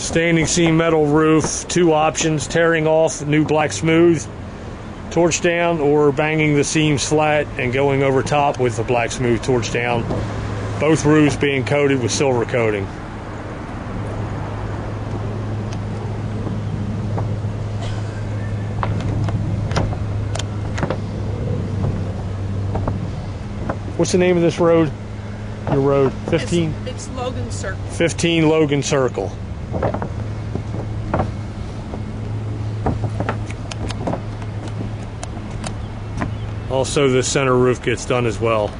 Standing seam metal roof, two options tearing off new black smooth, torch down, or banging the seams flat and going over top with the black smooth torch down. Both roofs being coated with silver coating. What's the name of this road? Your road, 15? It's, it's Logan Circle. 15 Logan Circle. Also, the center roof gets done as well.